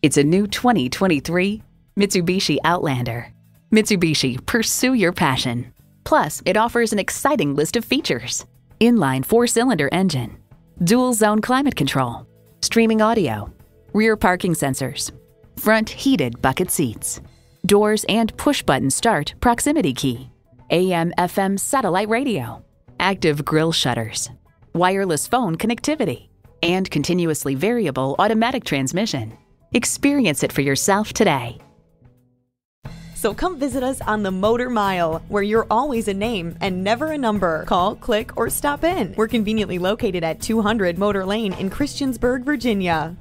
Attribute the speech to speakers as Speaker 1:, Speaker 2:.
Speaker 1: It's a new 2023 Mitsubishi Outlander. Mitsubishi, pursue your passion. Plus, it offers an exciting list of features inline four cylinder engine, dual zone climate control, streaming audio, rear parking sensors, front heated bucket seats, doors and push button start proximity key, AM FM satellite radio, active grille shutters, wireless phone connectivity, and continuously variable automatic transmission. Experience it for yourself today.
Speaker 2: So come visit us on the Motor Mile, where you're always a name and never a number. Call, click, or stop in. We're conveniently located at 200 Motor Lane in Christiansburg, Virginia.